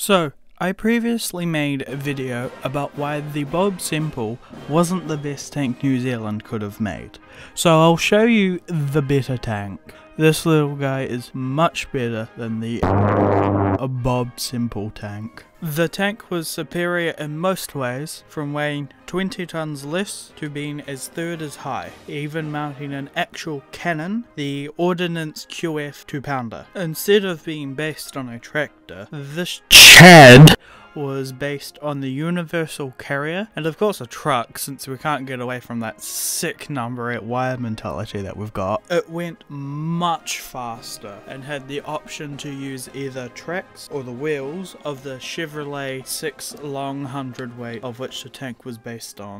So, I previously made a video about why the Bob Semple wasn't the best tank New Zealand could have made. So I'll show you the better tank. This little guy is much better than the Bob Semple tank. The tank was superior in most ways, from weighing 20 tons less to being as third as high, even mounting an actual cannon, the Ordnance QF 2 pounder. Instead of being based on a tractor, this Chad was based on the Universal Carrier, and of course a truck, since we can't get away from that sick number 8 wire mentality that we've got. It went much faster, and had the option to use either tracks or the wheels of the Chevrolet 6 long hundredweight of which the tank was based on.